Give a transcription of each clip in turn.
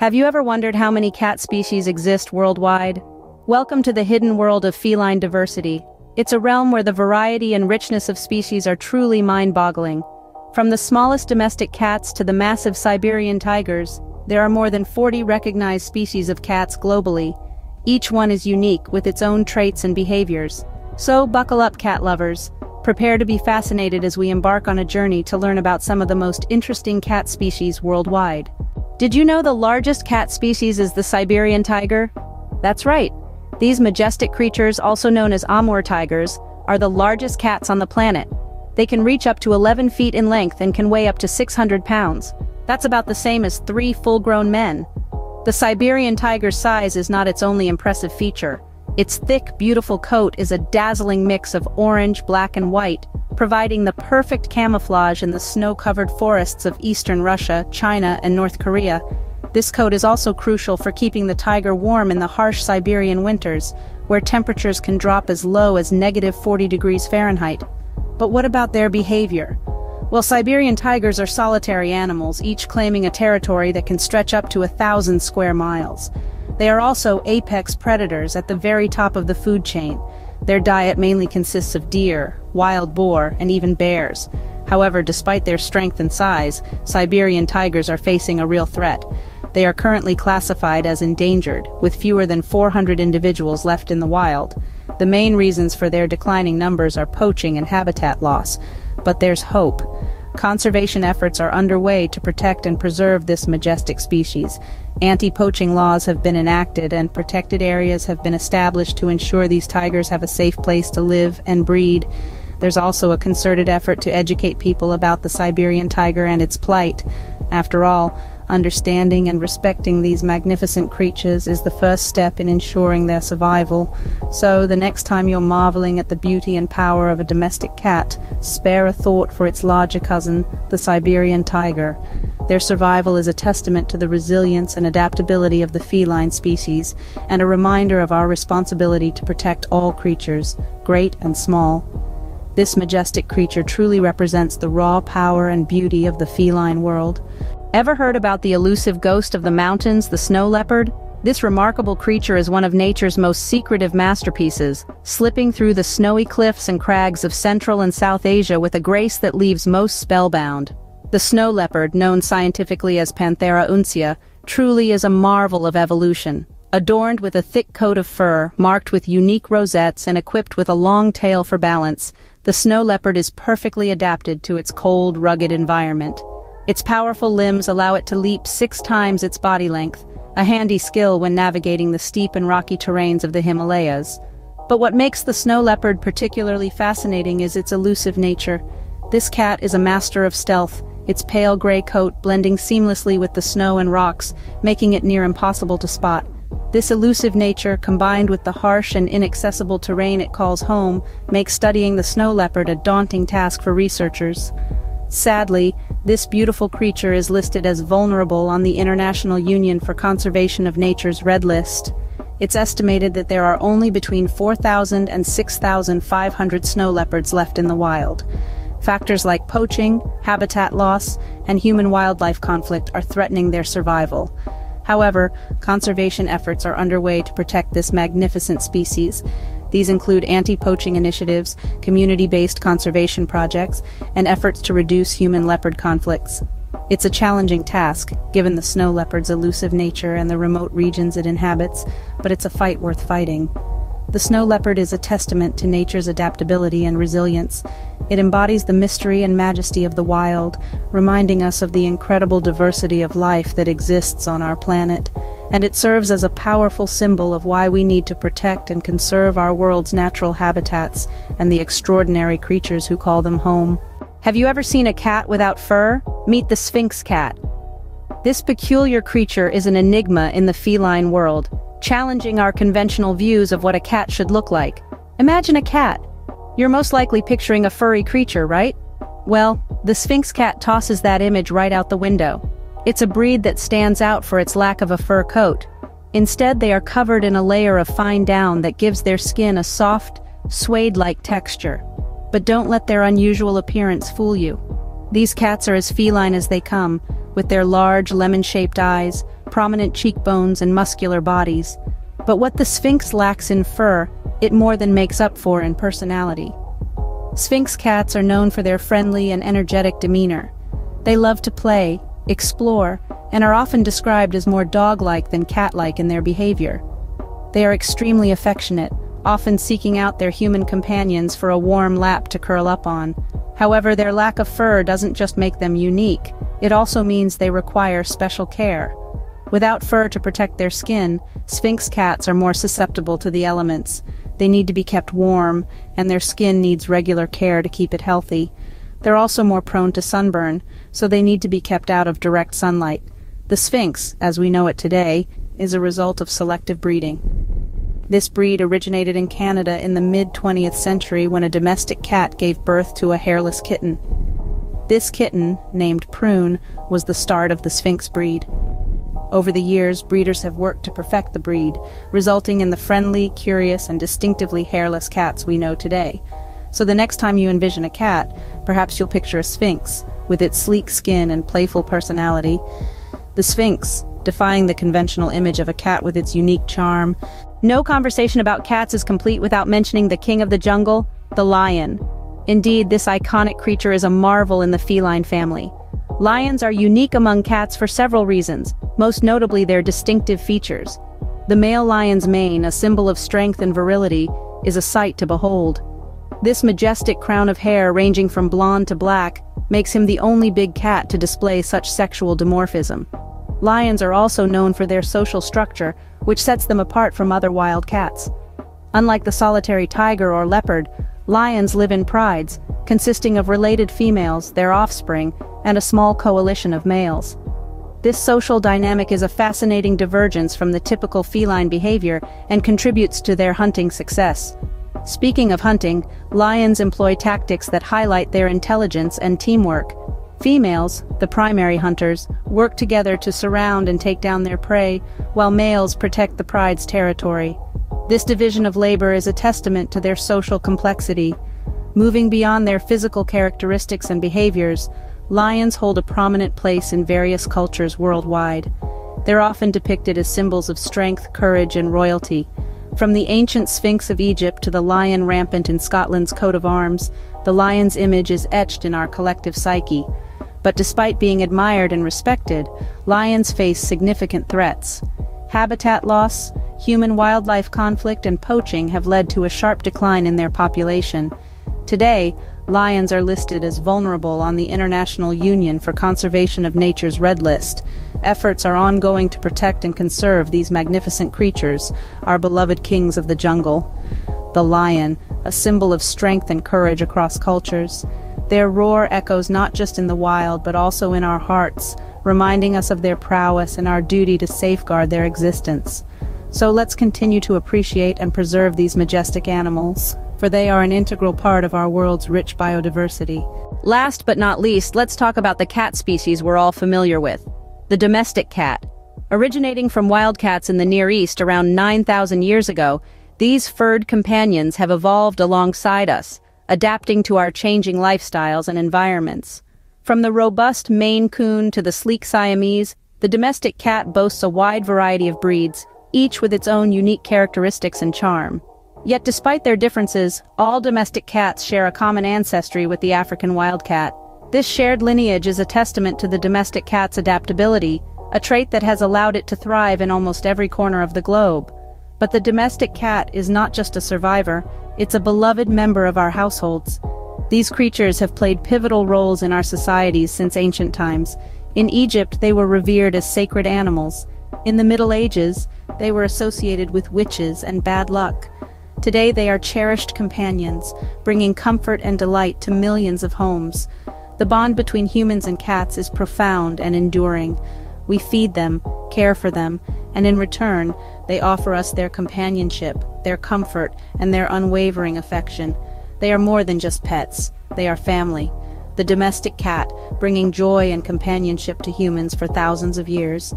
Have you ever wondered how many cat species exist worldwide? Welcome to the hidden world of feline diversity. It's a realm where the variety and richness of species are truly mind-boggling. From the smallest domestic cats to the massive Siberian tigers, there are more than 40 recognized species of cats globally. Each one is unique with its own traits and behaviors. So buckle up cat lovers. Prepare to be fascinated as we embark on a journey to learn about some of the most interesting cat species worldwide. Did you know the largest cat species is the Siberian tiger? That's right. These majestic creatures, also known as Amur tigers, are the largest cats on the planet. They can reach up to 11 feet in length and can weigh up to 600 pounds. That's about the same as three full-grown men. The Siberian tiger's size is not its only impressive feature. Its thick, beautiful coat is a dazzling mix of orange, black and white, providing the perfect camouflage in the snow-covered forests of eastern Russia, China, and North Korea. This coat is also crucial for keeping the tiger warm in the harsh Siberian winters, where temperatures can drop as low as negative 40 degrees Fahrenheit. But what about their behavior? Well, Siberian tigers are solitary animals, each claiming a territory that can stretch up to a thousand square miles. They are also apex predators at the very top of the food chain. Their diet mainly consists of deer, wild boar, and even bears. However, despite their strength and size, Siberian tigers are facing a real threat. They are currently classified as endangered, with fewer than 400 individuals left in the wild. The main reasons for their declining numbers are poaching and habitat loss. But there's hope. Conservation efforts are underway to protect and preserve this majestic species. Anti-poaching laws have been enacted and protected areas have been established to ensure these tigers have a safe place to live and breed. There's also a concerted effort to educate people about the Siberian tiger and its plight. After all, Understanding and respecting these magnificent creatures is the first step in ensuring their survival. So, the next time you're marveling at the beauty and power of a domestic cat, spare a thought for its larger cousin, the Siberian tiger. Their survival is a testament to the resilience and adaptability of the feline species, and a reminder of our responsibility to protect all creatures, great and small. This majestic creature truly represents the raw power and beauty of the feline world. Ever heard about the elusive ghost of the mountains, the snow leopard? This remarkable creature is one of nature's most secretive masterpieces, slipping through the snowy cliffs and crags of Central and South Asia with a grace that leaves most spellbound. The snow leopard, known scientifically as Panthera uncia, truly is a marvel of evolution. Adorned with a thick coat of fur, marked with unique rosettes and equipped with a long tail for balance, the snow leopard is perfectly adapted to its cold, rugged environment. Its powerful limbs allow it to leap six times its body length, a handy skill when navigating the steep and rocky terrains of the Himalayas. But what makes the snow leopard particularly fascinating is its elusive nature. This cat is a master of stealth, its pale gray coat blending seamlessly with the snow and rocks, making it near impossible to spot. This elusive nature, combined with the harsh and inaccessible terrain it calls home, makes studying the snow leopard a daunting task for researchers. Sadly, this beautiful creature is listed as vulnerable on the International Union for Conservation of Nature's Red List. It's estimated that there are only between 4,000 and 6,500 snow leopards left in the wild. Factors like poaching, habitat loss, and human-wildlife conflict are threatening their survival. However, conservation efforts are underway to protect this magnificent species, these include anti-poaching initiatives, community-based conservation projects, and efforts to reduce human-leopard conflicts. It's a challenging task, given the snow leopard's elusive nature and the remote regions it inhabits, but it's a fight worth fighting. The snow leopard is a testament to nature's adaptability and resilience. It embodies the mystery and majesty of the wild, reminding us of the incredible diversity of life that exists on our planet and it serves as a powerful symbol of why we need to protect and conserve our world's natural habitats and the extraordinary creatures who call them home. Have you ever seen a cat without fur? Meet the Sphynx cat. This peculiar creature is an enigma in the feline world, challenging our conventional views of what a cat should look like. Imagine a cat. You're most likely picturing a furry creature, right? Well, the Sphynx cat tosses that image right out the window. It's a breed that stands out for its lack of a fur coat. Instead they are covered in a layer of fine down that gives their skin a soft, suede-like texture. But don't let their unusual appearance fool you. These cats are as feline as they come, with their large lemon-shaped eyes, prominent cheekbones and muscular bodies. But what the Sphynx lacks in fur, it more than makes up for in personality. Sphynx cats are known for their friendly and energetic demeanor. They love to play, explore, and are often described as more dog-like than cat-like in their behavior. They are extremely affectionate, often seeking out their human companions for a warm lap to curl up on. However, their lack of fur doesn't just make them unique, it also means they require special care. Without fur to protect their skin, Sphynx cats are more susceptible to the elements. They need to be kept warm, and their skin needs regular care to keep it healthy. They're also more prone to sunburn, so they need to be kept out of direct sunlight. The Sphynx, as we know it today, is a result of selective breeding. This breed originated in Canada in the mid-20th century when a domestic cat gave birth to a hairless kitten. This kitten, named Prune, was the start of the Sphynx breed. Over the years, breeders have worked to perfect the breed, resulting in the friendly, curious, and distinctively hairless cats we know today. So the next time you envision a cat, perhaps you'll picture a Sphynx, with its sleek skin and playful personality. The Sphynx, defying the conventional image of a cat with its unique charm. No conversation about cats is complete without mentioning the king of the jungle, the lion. Indeed, this iconic creature is a marvel in the feline family. Lions are unique among cats for several reasons, most notably their distinctive features. The male lion's mane, a symbol of strength and virility, is a sight to behold. This majestic crown of hair ranging from blonde to black makes him the only big cat to display such sexual dimorphism. Lions are also known for their social structure, which sets them apart from other wild cats. Unlike the solitary tiger or leopard, lions live in prides, consisting of related females, their offspring, and a small coalition of males. This social dynamic is a fascinating divergence from the typical feline behavior and contributes to their hunting success. Speaking of hunting, lions employ tactics that highlight their intelligence and teamwork. Females, the primary hunters, work together to surround and take down their prey, while males protect the pride's territory. This division of labor is a testament to their social complexity. Moving beyond their physical characteristics and behaviors, lions hold a prominent place in various cultures worldwide. They're often depicted as symbols of strength, courage, and royalty. From the ancient Sphinx of Egypt to the lion rampant in Scotland's coat of arms, the lion's image is etched in our collective psyche. But despite being admired and respected, lions face significant threats. Habitat loss, human-wildlife conflict and poaching have led to a sharp decline in their population. Today, lions are listed as vulnerable on the International Union for Conservation of Nature's Red List. Efforts are ongoing to protect and conserve these magnificent creatures, our beloved kings of the jungle. The lion, a symbol of strength and courage across cultures. Their roar echoes not just in the wild but also in our hearts, reminding us of their prowess and our duty to safeguard their existence. So let's continue to appreciate and preserve these majestic animals, for they are an integral part of our world's rich biodiversity. Last but not least, let's talk about the cat species we're all familiar with, the domestic cat. Originating from wild cats in the Near East around 9,000 years ago, these furred companions have evolved alongside us, adapting to our changing lifestyles and environments. From the robust Maine Coon to the sleek Siamese, the domestic cat boasts a wide variety of breeds, each with its own unique characteristics and charm. Yet despite their differences, all domestic cats share a common ancestry with the African wildcat. This shared lineage is a testament to the domestic cat's adaptability, a trait that has allowed it to thrive in almost every corner of the globe. But the domestic cat is not just a survivor, it's a beloved member of our households. These creatures have played pivotal roles in our societies since ancient times. In Egypt, they were revered as sacred animals. In the Middle Ages, they were associated with witches and bad luck. Today they are cherished companions, bringing comfort and delight to millions of homes. The bond between humans and cats is profound and enduring. We feed them, care for them, and in return, they offer us their companionship, their comfort, and their unwavering affection. They are more than just pets, they are family. The domestic cat, bringing joy and companionship to humans for thousands of years.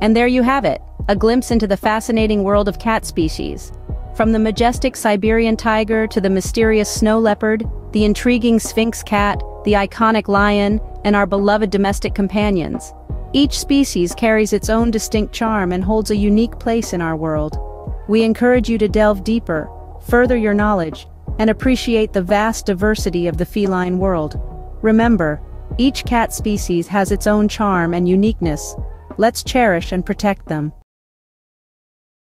And there you have it, a glimpse into the fascinating world of cat species. From the majestic Siberian tiger to the mysterious snow leopard, the intriguing sphynx cat, the iconic lion, and our beloved domestic companions. Each species carries its own distinct charm and holds a unique place in our world. We encourage you to delve deeper, further your knowledge, and appreciate the vast diversity of the feline world. Remember, each cat species has its own charm and uniqueness. Let's cherish and protect them.